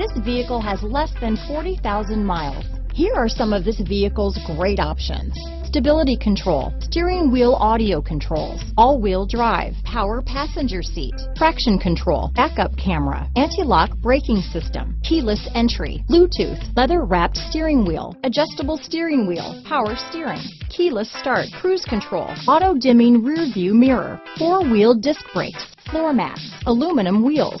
This vehicle has less than 40,000 miles. Here are some of this vehicle's great options. Stability control, steering wheel audio controls, all-wheel drive, power passenger seat, traction control, backup camera, anti-lock braking system, keyless entry, Bluetooth, leather-wrapped steering wheel, adjustable steering wheel, power steering, keyless start, cruise control, auto-dimming rear view mirror, four-wheel disc brakes, floor mats, aluminum wheels,